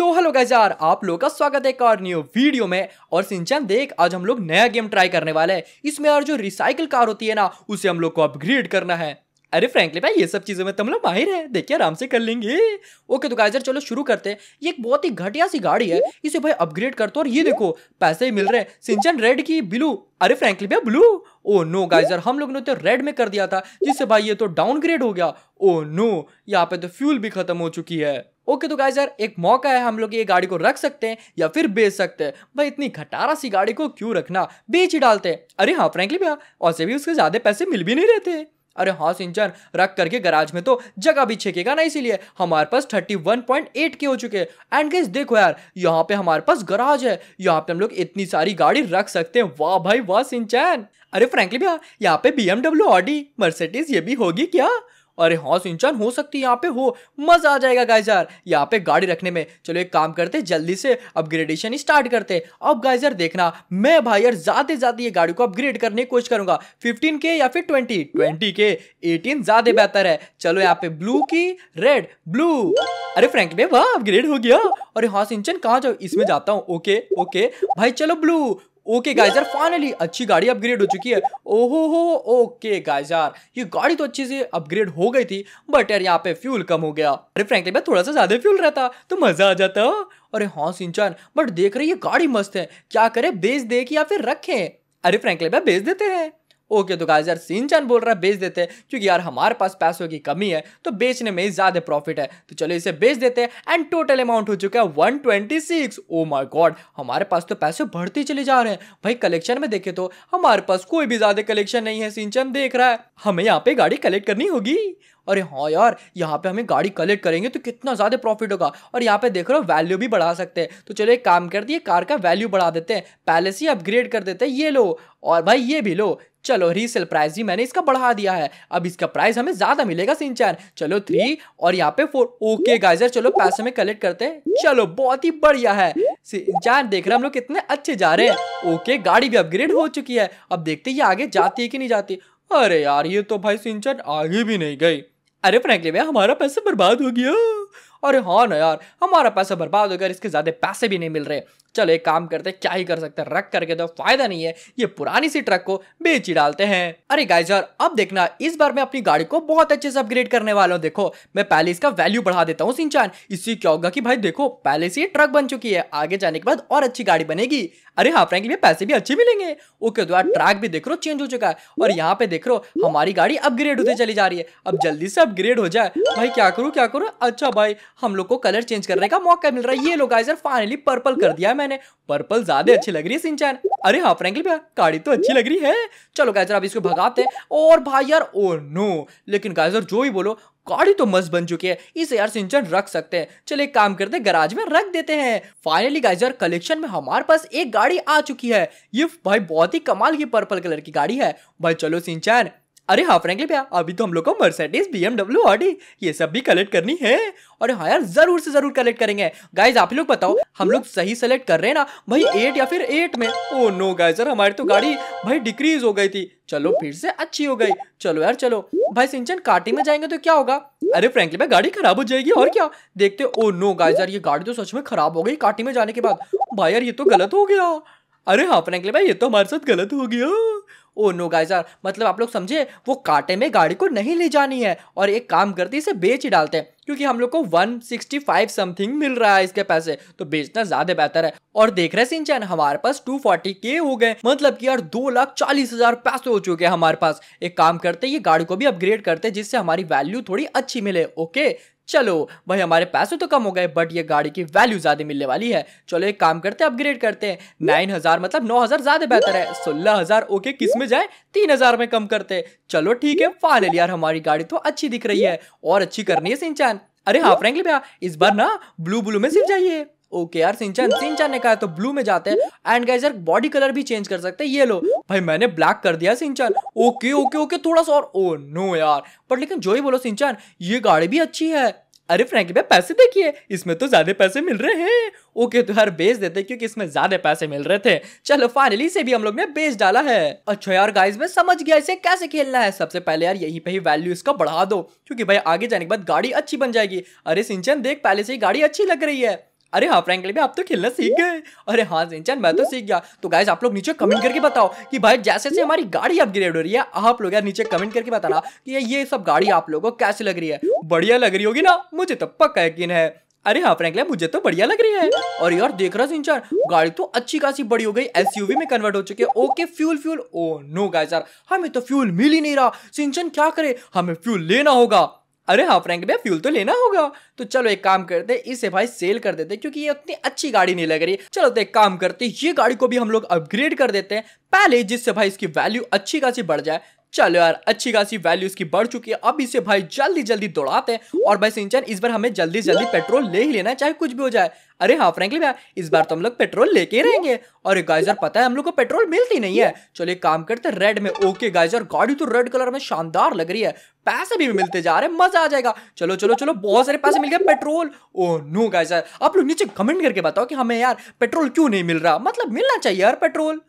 So hello guys यार, आप लोगों का स्वागत है एक और न्यू वीडियो में। और सिंचन देख, आज हम लोग नया गेम ट्राई करने वाले हैं। इसमें यार जो रिसाइकल कार होती है ना, उसे हम लोग को अपग्रेड करना है। अरे फ्रैंकली भाई, ये सब चीज़ों में तुम लोग माहिर है। देखिए, आराम से कर लेंगे। ओके तो गाइजर चलो शुरू करते हैं। ये एक बहुत ही घटिया सी गाड़ी है। इसे भाई अपग्रेड कर दो। और ये देखो, पैसे ही मिल रहे हैं। सिंचन रेड की ब्लू अरे फ्रैंकली भैया ब्लू ओ नो गाइजर हम लोग ने तो रेड में कर दिया था। जिससे भाई ये तो डाउनग्रेड हो गया। ओ नो यहाँ पे तो फ्यूल भी खत्म हो चुकी है। ओके तो गाइस यार, एक मौका है हम लोग ये गाड़ी को रख सकते हैं या फिर बेच सकते हैं। भाई, इतनी खटारा सी गाड़ी को क्यों रखना? बेच ही डालते हैं। अरे हाँ फ्रैंकली भैया और से भी उसके ज़्यादा पैसे मिल भी नहीं रहते अरे हाँ सिंचन, रख करके गराज में तो जगह भी छेकेगा ना इसीलिए। हमारे पास 31.8 के हो चुके हैं। एंड गाइस देखो यार, यहाँ पे हमारे पास गराज है। यहाँ पे हम लोग इतनी सारी गाड़ी रख सकते हैं। वाह भाई, वाह, सिंचन। अरे फ्रेंकली भैया, यहाँ पे बीएमडब्ल्यू ऑडी मर्सिडीज ये भी होगी क्या? अरे हाँ सिंचन हो सकती है यहाँ पे, हो। मज़ा आ जाएगा गाइस यार। यहाँ पे गाड़ी रखने में। चलो, एक काम करते जल्दी से अपग्रेडेशन स्टार्ट करते अब गाइस यार, देखना, मैं भाई, यार, ज़्यादा ज़्यादा ये गाड़ी को अपग्रेड करने की कोशिश करूँगा। 15 के या फिर 20 20 के 18 ज़्यादा बेहतर है। चलो, यहाँ पे ब्लू की रेड ब्लू अरे फ्रैंक में वाह अपग्रेड हो गया। अरे हाँ सिंचन कहाँ जाओ इसमें जाता हूँ। ओके ओके भाई, चलो ब्लू ओके गाइस यार फाइनली अच्छी गाड़ी अपग्रेड हो चुकी है। ओहो हो ओके गाइस यार, ये गाड़ी तो अच्छे से अपग्रेड हो गई थी बट यार, यहाँ पे फ्यूल कम हो गया। अरे फ्रेंकली मैं थोड़ा सा ज़्यादा फ्यूल रहता तो मज़ा आ जाता अरे हाँ सिंचन बट देख रहे ये गाड़ी मस्त है। क्या करे, बेच दे कि या फिर रखे? अरे फ्रेंकली मैं बेच देते हैं। ओके तो गाइस यार, सिंचन बोल रहा है, बेच देते हैं। क्योंकि यार, हमारे पास पैसों की कमी है तो बेचने में ज़्यादा प्रॉफिट है। तो चलो, इसे बेच देते हैं एंड टोटल अमाउंट हो चुका है 126 ओ माय गॉड हमारे पास तो पैसे बढ़ते चले जा रहे हैं। भाई कलेक्शन में देखे तो हमारे पास कोई भी ज़्यादा कलेक्शन नहीं है, सिंचन देख रहा है। हमें यहाँ पे गाड़ी कलेक्ट करनी होगी। अरे हाँ यार, यहाँ पे हमें गाड़ी कलेक्ट करेंगे तो कितना ज़्यादा प्रॉफिट होगा। और यहाँ पे देख रहे हो वैल्यू भी बढ़ा सकते हैं। तो चलो, एक काम कर दिए कार का वैल्यू बढ़ा देते हैं। पहले से अपग्रेड कर देते हैं, ये लो। और भाई, ये भी लो। चलो रीसेल प्राइस भी मैंने इसका बढ़ा दिया है। अब इसका प्राइस हमें ज़्यादा मिलेगा, सिंचन। चलो थ्री और यहाँ पे फोर ओके गाइजर चलो, पैसे में कलेक्ट करते हैं। चलो, बहुत ही बढ़िया है। सिंचन, देख रहे हम लोग कितने अच्छे जा रहे हैं। ओके गाड़ी भी अपग्रेड हो चुकी है। अब देखते ये आगे जाती है कि नहीं जाती। अरे यार, ये तो भाई सिंचन आगे भी नहीं गई। अरे फ्रैंकली भैया, हमारा पैसा बर्बाद हो गया। अरे हाँ ना यार, हमारा पैसा बर्बाद हो गया इसके ज़्यादा पैसे भी नहीं मिल रहे। चलो एक काम करते क्या ही कर सकते रख करके तो फ़ायदा नहीं है। ये पुरानी सी ट्रक को बेच ही डालते हैं। अरे गाइस यार, अब देखना, इस बार मैं अपनी गाड़ी को बहुत अच्छे से अपग्रेड करने वाला हूँ। देखो, मैं पहले इसका वैल्यू बढ़ा देता हूँ, सिंचान। इससे क्या होगा कि भाई, देखो, पहले से ये ट्रक बन चुकी है। आगे जाने के बाद और अच्छी गाड़ी बनेगी। अरे हाँ फ्रेंकली पैसे भी अच्छे मिलेंगे। ओके तो यार ट्रैक भी देख रो चेंज हो चुका है। और यहाँ पे देख रो हमारी गाड़ी अपग्रेड होती चली जा रही है। अब जल्दी से अपग्रेड हो जाए। भाई, क्या करूँ क्या करूँ? अच्छा भाई हम लोग को कलर चेंज करने का मौका मिल रहा है। ये लोग गाइजर फाइनली पर्पल कर दिया मैंने। पर्पल ज़्यादा अच्छी लग रही है सिंचन अरे हाँ फ्रेंकली भैया गाड़ी तो अच्छी लग रही है। चलो गाइजर अब इसको भगाते हैं। और भाई यार ओ नो लेकिन गाइजर जो ही बोलो गाड़ी तो मस्त बन चुकी है। इसे यार सिंचन रख सकते हैं। चलो एक काम करते हैं गराज में रख देते हैं। फाइनली गाइजर कलेक्शन में हमारे पास एक गाड़ी आ चुकी है। ये भाई बहुत ही कमाल की पर्पल कलर की गाड़ी है। भाई चलो सिंचन अरे हाँ फ्रेंकली भैया अभी तो हम लोग को मर्सिडीज बीएमडब्ल्यू ऑडी ये सब भी कलेक्ट करनी है। और हाँ यार, ज़रूर से ज़रूर कलेक्ट करेंगे। गाइज़ आप लोग बताओ, हम लोग सही सेलेक्ट कर रहे हैं ना? भाई एट या फिर एट में? ओ नो गाइजर हमारी तो गाड़ी भाई डिक्रीज हो गई थी। चलो, फिर से अच्छी हो गई। चलो यार, चलो। भाई, सिंचन काटी में जाएँगे तो क्या होगा? अरे फ्रेंकली भाई, गाड़ी खराब हो जाएगी और क्या? देखते ओ नो गाइजर ये गाड़ी तो सच में खराब हो गई काटी में जाने के बाद। भाई यार, ये तो गलत हो गया। अरे हाँ फ्रेंकली भाई, ये तो हमारे साथ गलत हो गया। ओ नो गाइजर मतलब आप लोग समझे, वो कांटे में गाड़ी को नहीं ले जानी है। और एक काम करते, इसे बेच ही डालते हैं, क्योंकि हम लोग को 165 समथिंग मिल रहा है इसके पैसे तो बेचना ज़्यादा बेहतर है। और देख रहे सिंचन, हमारे पास 240 के हो गए मतलब कि यार दो लाख चालीस हज़ार पैसे हो चुके हैं हमारे पास। एक काम करते, ये गाड़ी को भी अपग्रेड करते, जिससे हमारी वैल्यू थोड़ी अच्छी मिले ओके चलो भाई हमारे पैसे तो कम हो गए बट ये गाड़ी की वैल्यू ज़्यादा मिलने वाली है। चलो एक काम करते हैं अपग्रेड करते हैं। नाइन हज़ार मतलब नौ हज़ार ज़्यादा बेहतर है। सोलह हज़ार ओके किसमें जाए? तीन हज़ार में कम करते चलो ठीक है फाइनल यार हमारी गाड़ी तो अच्छी दिख रही है। और अच्छी करनी है सिंचान। अरे हाँ फ्रेंकली भैया इस बार ना ब्लू ब्लू में सिर्फ़ जाइए। ओके यार सिंचन सिंचन ने कहा तो ब्लू में जाते हैं। एंड गाइस यार बॉडी कलर भी चेंज कर सकते हैं। ये लो। भाई, मैंने ब्लैक कर दिया सिंचन ओके ओके ओके थोड़ा सा और। ओ नो यार। बट लेकिन जो ही बोलो सिंचन ये गाड़ी भी अच्छी है। अरे फ्रैंकी भाई पैसे देखिए। इसमें तो ज़्यादा पैसे मिल रहे हैं। ओके तो यार, बेच देते क्योंकि इसमें ज़्यादा पैसे मिल रहे थे। चलो फाइनली से भी हम लोग ने बेच डाला है। अच्छा यार गाइस मैं समझ गया इसे कैसे खेलना है। सबसे पहले यार, यहीं पे ही वैल्यू इसका बढ़ा दो। क्योंकि भाई, आगे जाने के बाद गाड़ी अच्छी बन जाएगी। अरे सिंचन देख, पहले से ही गाड़ी अच्छी लग रही है। अरे हाँ फ्रेंकली भाई आप तो खेलना सीख गए। अरे हाँ सिंचन मैं तो सीख गया। तो गाइज़ आप लोग नीचे कमेंट करके बताओ कि भाई, जैसे जैसे हमारी गाड़ी अपग्रेड हो रही है, आप लोग यार नीचे कमेंट करके बताना कि ये सब गाड़ी आप लोगों को कैसी लग रही है। बढ़िया लग रही होगी ना? मुझे तो पक्का यकीन है। अरे हाँ फ्रेंकली, मुझे तो बढ़िया लग रही है। और यार, देख रहा सिंचन गाड़ी तो अच्छी खासी बड़ी हो गई एसयूवी में कन्वर्ट हो चुकी है। Okay fuel fuel oh no guys यार, हमें तो फ्यूल मिल ही नहीं रहा। सिंचन क्या करे? हमें फ्यूल लेना होगा। अरे हाँ फ्रैंक भैया फ्यूल तो लेना होगा। तो चलो एक काम करते इसे भाई सेल कर देते क्योंकि ये उतनी अच्छी गाड़ी नहीं लग रही। चलो तो एक काम करते ये गाड़ी को भी हम लोग अपग्रेड कर देते हैं। पहले जिससे भाई इसकी वैल्यू अच्छी खासी बढ़ जाए चलो यार अच्छी खासी वैल्यू इसकी बढ़ चुकी है। अब इसे भाई जल्दी जल्दी दौड़ाते हैं। और भाई सिंचन इस बार हमें जल्दी जल्दी पेट्रोल ले ही लेना है चाहे कुछ भी हो जाए। अरे हाँ फ्रेंकली भैया इस बार तो हम लोग पेट्रोल लेके ही रहेंगे। और गाइजर पता है हम लोग को पेट्रोल मिलती नहीं है। चलो एक काम करते रेड में ओके गाइजर गाड़ी तो रेड कलर में शानदार लग रही है। पैसे भी मिलते जा रहे हैं मज़ा आ जाएगा। चलो चलो चलो बहुत सारे पैसे मिल गए पेट्रोल। ओ नो गाइजर आप लोग नीचे कमेंट करके बताओ कि हमें यार पेट्रोल क्यों नहीं मिल रहा? मतलब मिलना चाहिए यार पेट्रोल।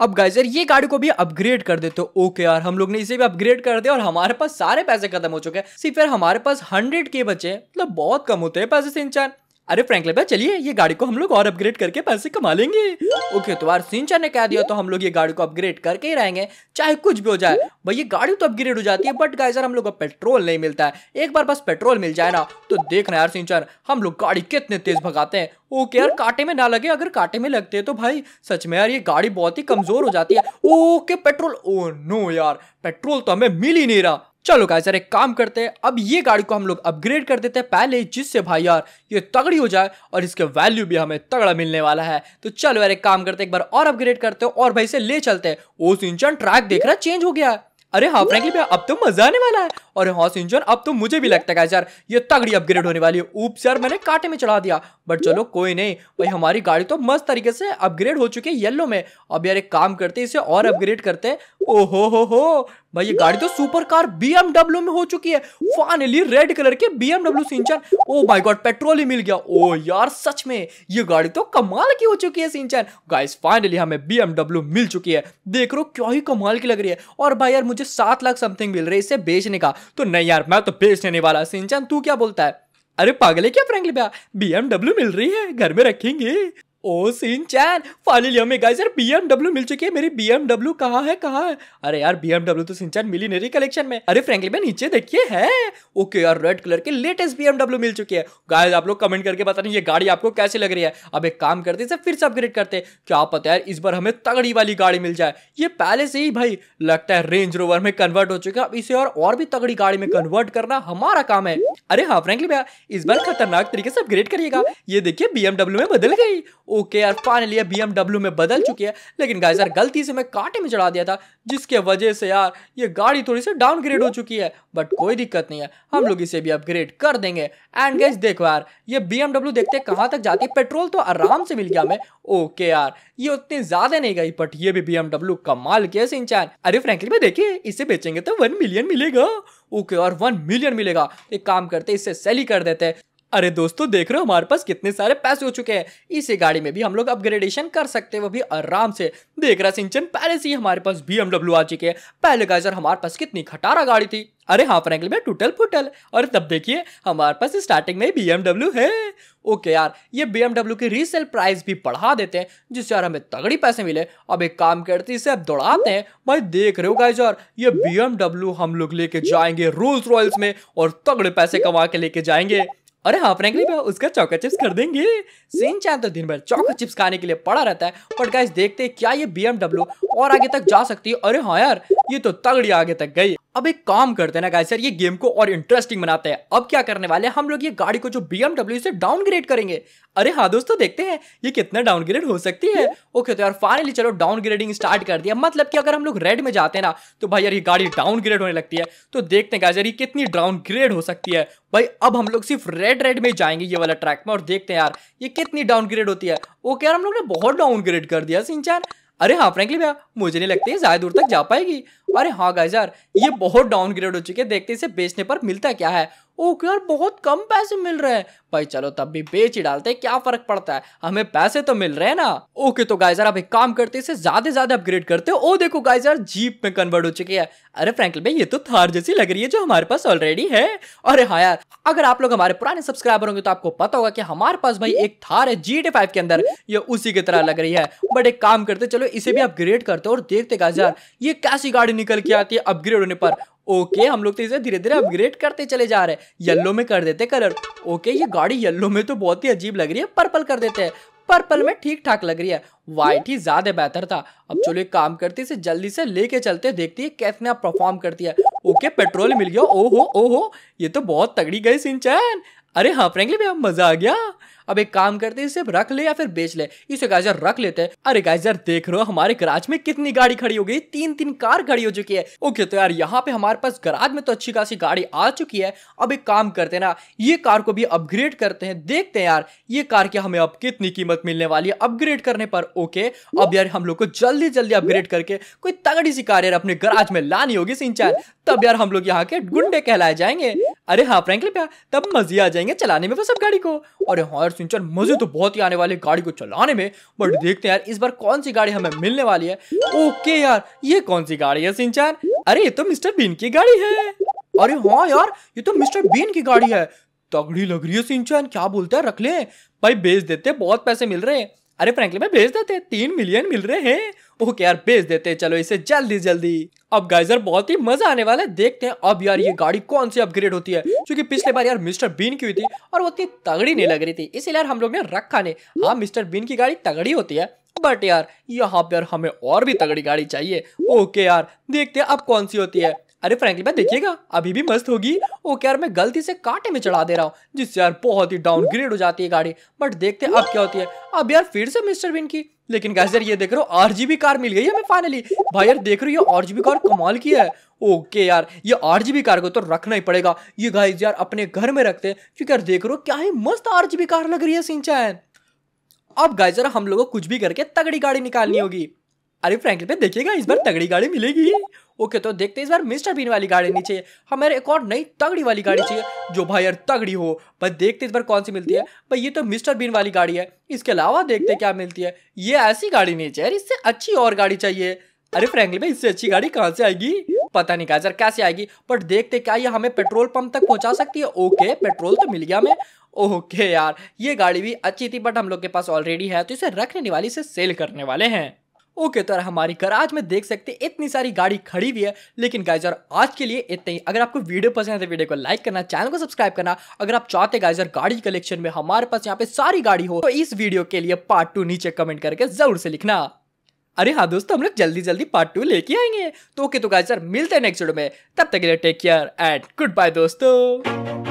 अब गाइजर ये गाड़ी को भी अपग्रेड कर देते हो। ओके यार, हम लोग ने इसे भी अपग्रेड कर दिया और हमारे पास सारे पैसे खत्म हो चुके हैं। सिर्फ़ यार हमारे पास हंड्रेड के बचे मतलब बहुत कम होते हैं पैसे से इंसान। अरे फ्रेंकली भाई चलिए, ये गाड़ी को हम लोग और अपग्रेड करके पैसे कमा लेंगे। ओके तो यार सिंचर ने कह दिया तो हम लोग ये गाड़ी को अपग्रेड करके ही रहेंगे, चाहे कुछ भी हो जाए। भाई, ये गाड़ी तो अपग्रेड हो जाती है बट गाइजर हम लोग को पेट्रोल नहीं मिलता है। एक बार बस पेट्रोल मिल जाए ना तो देखना यार सिंचर हम लोग गाड़ी कितने तेज भगाते हैं। ओके, यार, कांटे में ना लगे, अगर कांटे में लगते हैं तो भाई, सच में यार, ये गाड़ी बहुत ही कमज़ोर हो जाती है। ओके पेट्रोल ओ नो यार पेट्रोल तो हमें मिल ही नहीं रहा। चलो गाइस यार एक काम करते हैं। अब ये गाड़ी को हम लोग अपग्रेड कर देते हैं पहले जिससे भाई यार ये तगड़ी हो जाए और इसके वैल्यू भी हमें तगड़ा मिलने वाला है। तो चलो यार एक काम करते हैं, एक बार और अपग्रेड करते हो और भाई से ले चलते हैं। ओ ट्रैक देख रहा चेंज हो गया अरे हाँ फ्रेंकली भैया, अब तो मज़ा आने वाला है। और हाँ सिंचन, अब तो मुझे भी लगता है यार ये तगड़ी अपग्रेड होने वाली है। ऊप यार मैंने कांटे में चढ़ा दिया। बट चलो, कोई नहीं। भाई हमारी गाड़ी तो मस्त तरीके से अपग्रेड हो चुकी है येलो में। अब यार एक काम करते इसे और अपग्रेड करते ओ हो हो। भाई, ये गाड़ी तो सुपर कार बीएमडब्ल्यू में हो चुकी है। फाइनली रेड कलर के BMW Shinchan oh my god petrol ही मिल गया। ओ यार, सच में, ये गाड़ी तो कमाल की हो चुकी है सिंचन गाइस फाइनली हमें बीएमडब्ल्यू मिल चुकी है। देख रो क्यों ही कमाल की लग रही है। और भाई यार, मुझे सात लाख समथिंग मिल रही है इसे बेचने का। तो नहीं यार, मैं तो बेचने नहीं वाला। सिंचन तू क्या बोलता है? अरे पागल क्या फ्रेंकली भैया? बीएमडब्ल्यू मिल रही है, घर में रखेंगे। ओ सीन चैन फाइनली हमें गाइस यार बीएमडब्ल्यू मिल चुकी है। मेरी बीएमडब्ल्यू कहाँ है कहाँ है? अरे यार बीएमडब्ल्यू तो सिंचन मिली नहीं रही कलेक्शन में। अरे फ्रेंकली मैं नीचे देखिए, है? ओके यार रेड कलर की लेटेस्ट बीएमडब्ल्यू मिल चुकी है। गाइस आप लोग कमेंट करके बता नहीं ये गाड़ी आपको कैसी लग रही है। अब एक काम करते इसे फिर से अपग्रेड करते क्या पता यार, इस बार हमें तगड़ी वाली गाड़ी मिल जाए। ये पहले से ही भाई। लगता है रेंज रोवर में कन्वर्ट हो चुका है। अब इसे और और भी तगड़ी गाड़ी में कन्वर्ट करना हमारा काम है। अरे हाँ फ्रेंकली भैया, इस बार खतरनाक तरीके से अपग्रेड करिएगा। ये देखिए बीएमडब्ल्यू में बदल गई। ओके यार फाइनली ये बीएमडब्ल्यू में बदल चुकी है। लेकिन गाइस यार, गलती से मैं कांटे में चढ़ा दिया था, जिसके वजह से यार ये गाड़ी थोड़ी सी डाउनग्रेड हो चुकी है। बट कोई दिक्कत नहीं है, हम लोग इसे भी अपग्रेड कर देंगे। एंड गाइस देखो यार, ये बीएमडब्ल्यू देखते कहाँ तक जाती है। पेट्रोल तो आराम से मिल गया हमें। ओके यार, ये उतनी ज़्यादा नहीं गई बट ये भी बीएमडब्ल्यू कमाल के सिंचान अरे फ्रेंकली में देखिए, इसे बेचेंगे तो वन मिलियन मिलेगा। ओके और वन मिलियन मिलेगा। एक काम करते इसे सेल ही कर देते अरे दोस्तों, देख रहे हो हमारे पास कितने सारे पैसे हो चुके हैं। इसी गाड़ी में भी हम लोग अपग्रेडेशन कर सकते हैं, वो भी आराम से। देख रहा सिंचन पहले से ही हमारे पास बी एमडब्ल्यू आ चुके हैं। पहले गाइजर हमारे पास कितनी खटारा गाड़ी थी। अरे हाँ फ्रेंकली में टूटल फुटल और तब देखिए, हमारे पास स्टार्टिंग में बी है। ओके यार, ये बी एमडब्ल्यू की रीसेल प्राइस भी बढ़ा देते हैं, जिससे यार हमें तगड़ी पैसे मिले। अब एक काम करते इसे अब दौड़ाते हैं। भाई, देख रहे हो गाइज़ ये बी हम लोग लेके जाएँगे रोल्स रॉयल्स में, और तगड़े पैसे कमा के लेके जाएँगे। अरे हाँ फ्रेंकली भैया उसका चौका चिप्स कर देंगे। सीन चैन तो दिन भर चौका चिप्स खाने के लिए पड़ा रहता है। बट गाइस देखते हैं क्या ये बीएमडब्ल्यू और आगे तक जा सकती है। अरे हाँ यार ये तो तगड़ी आगे तक गई। अब एक काम करते हैं ना गाइस यार, ये गेम को और इंटरेस्टिंग बनाते हैं। अब क्या करने वाले हैं? हम लोग ये गाड़ी को जो बीएमडब्ल्यू से डाउनग्रेड करेंगे। अरे हाँ दोस्तों, देखते हैं ये कितना डाउनग्रेड हो सकती है। ओके तो यार फाइनली चलो डाउनग्रेडिंग स्टार्ट कर दिया। मतलब कि अगर हम लोग रेड में जाते हैं ना तो भाई यार, ये गाड़ी डाउनग्रेड होने लगती है। तो देखते हैं गाइस यार, ये कितनी डाउनग्रेड हो सकती है। भाई, अब हम लोग सिर्फ़ रेड रेड में जाएँगे ये वाला ट्रैक में। और देखते हैं यार, ये कितनी डाउनग्रेड होती है। ओके यार, हम लोग ने बहुत डाउनग्रेड कर दिया सिंचान अरे हाँ फ्रेंकली भैया, मुझे नहीं लगता है ज़्यादा दूर तक जा पाएगी। अरे हाँ गाइजार ये बहुत डाउनग्रेड हो चुकी है, देखते इसे बेचने पर मिलता क्या है। ओके यार, बहुत कम पैसे मिल रहे हैं। भाई चलो, तब भी बेच ही डालते क्या फ़र्क पड़ता है? हमें पैसे तो मिल रहे हैं ना। ओके तो गाइजर आप एक काम करते इसे ज़्यादा ज़्यादा अपग्रेड करते ओ, देखो गाइजर जीप में कन्वर्ट हो चुकी है। अरे फ्रैंकल भाई, ये तो थार जैसी लग रही है जो हमारे पास ऑलरेडी है। अरे हाँ यार, अगर आप लोग हमारे पुराने सब्सक्राइबर होंगे तो आपको पता होगा कि हमारे पास भाई एक थार है जी टी फाइव के अंदर। ये उसी की तरह लग रही है। बट एक काम करते चलो इसे भी अपग्रेड करते और देखते गाइजर ये कैसी गाड़ी निकल के आती है अपग्रेड होने पर। ओके हम लोग तो इसे धीरे धीरे अपग्रेड करते चले जा रहे हैं। येलो में कर देते कलर ओके ये गाड़ी येलो में तो बहुत ही अजीब लग रही है। पर्पल कर देते हैं। पर्पल में ठीक ठाक लग रही है। व्हाइट ही ज़्यादा बेहतर था। अब चलो एक काम करती है जल्दी से लेके चलते देखती है कैसे आप परफॉर्म करती है। ओके पेट्रोल मिल गया। ओहो ओहो, ये तो बहुत तगड़ी गई सिंचन। अरे हाँ फ्रेंकली भैया, मज़ा आ गया। अब एक काम करते हैं, इसे रख ले या फिर बेच ले। इसे गाइजर रख लेते हैं। अरे गाइजर देख रहे हो, हमारे गराज में कितनी गाड़ी खड़ी हो गई। तीन तीन कार खड़ी हो चुकी है। ओके तो यार यहाँ पे हमारे पास गराज में तो अच्छी खासी गाड़ी आ चुकी है। अब एक काम करते हैं ना, ये कार को भी अपग्रेड करते हैं। देखते हैं यार, ये कार की हमें अब कितनी कीमत मिलने वाली है अपग्रेड करने पर। ओके अब यार हम लोग को जल्दी जल्दी अपग्रेड करके कोई तगड़ी सी कार यार अपने गराज में लानी होगी सिंचाई। तब यार हम लोग यहाँ के गुंडे कहलाए जाएँगे। अरे हाँ फ्रेंकली भैया, तब मज़े आ जाएँगे चलाने में वो सब गाड़ी को। हाँ सिंचन मज़े तो बहुत ही आने वाले गाड़ी को चलाने में बट देखते हैं यार, इस बार कौन सी गाड़ी हमें मिलने वाली है। ओके यार, ये कौन सी गाड़ी है सिंचन? अरे, ये तो मिस्टर बीन की गाड़ी है। अरे हाँ यार, ये तो मिस्टर बीन की गाड़ी है। तगड़ी लग रही है सिंचन, क्या बोलते हैं, रख ले। भाई, बेच देते, बहुत पैसे मिल रहे हैं। अरे, फ्रेंकली, भाई भेज देते, तीन मिलियन मिल रहे हैं। ओके यार भेज देते चलो इसे जल्दी जल्दी। अब गाइजर बहुत ही मज़ा आने वाला है। देखते हैं अब यार ये गाड़ी कौन सी अपग्रेड होती है। क्योंकि पिछले बार यार मिस्टर बीन की हुई थी और वो इतनी तगड़ी नहीं लग रही थी। इसीलिए यार हम लोग ने रखा नहीं। हाँ मिस्टर बीन की गाड़ी तगड़ी होती है बट यार यहाँ पे यार हमें और भी तगड़ी गाड़ी चाहिए। ओके यार, देखते हैं अब कौन सी होती है। अरे फ्रेंकली भाई देखिएगा, अभी भी मस्त होगी। ओके यार, मैं गलती से कांटे में चढ़ा दे रहा हूँ, जिससे यार बहुत ही डाउनग्रेड हो जाती है गाड़ी। बट देखते हैं अब क्या होती है। अब यार फिर से मिस्टर बिन की। लेकिन गैस यार ये देख रहे हो आरजीबी कार मिल गई हमें फाइनली भाई यार देख रहे हो आरजीबी कार कमाल की है। ओके यार, ये आरजीबी कार को तो रखना ही पड़ेगा। ये गाइस यार अपने घर में रखते हैं, क्योंकि यार देख रहे हो, क्या ही मस्त आरजीबी कार लग रही है सिंचैन अब गाइस यार हम लोगों को कुछ भी करके तगड़ी गाड़ी निकालनी होगी। अरे फ्रैंकली देखिएगा, इस बार तगड़ी गाड़ी मिलेगी। ओके तो देखते हैं इस बार मिस्टर बीन वाली गाड़ी नहीं चाहिए हमें एक और नई तगड़ी वाली गाड़ी चाहिए, जो भाई यार तगड़ी हो। भाई देखते इस बार कौन सी मिलती है। भाई ये तो मिस्टर बीन वाली गाड़ी है। इसके अलावा देखते क्या मिलती है। ये ऐसी गाड़ी नहीं चाहिए इससे अच्छी और गाड़ी चाहिए। अरे फ्रैंकली भाई, इससे अच्छी गाड़ी कहाँ से आएगी? पता नहीं काजर कैसे आएगी? बट देखते क्या ये हमें पेट्रोल पंप तक पहुँचा सकती है। ओके, पेट्रोल तो मिल गया हमें। ओके यार, ये गाड़ी भी अच्छी थी, बट हम लोग के पास ऑलरेडी है तो इसे रखने वाली से सेल करने वाले हैं। ओके तो यार हमारी गराज में देख सकते हैं, इतनी सारी गाड़ी खड़ी हुई है। लेकिन गाइजर आज के लिए इतना ही। अगर आपको वीडियो पसंद है तो वीडियो को लाइक करना चैनल को सब्सक्राइब करना। अगर आप चाहते गाइजर गाड़ी कलेक्शन में हमारे पास यहाँ पे सारी गाड़ी हो तो इस वीडियो के लिए पार्ट टू नीचे कमेंट करके ज़रूर से लिखना। अरे हाँ दोस्तों, हम लोग जल्दी जल्दी पार्ट टू लेके आएँगे। तो ओके तो गाइजर मिलते हैं नेक्स्ट वीडियो में। तब तक के लिए take care and good bye दोस्तों।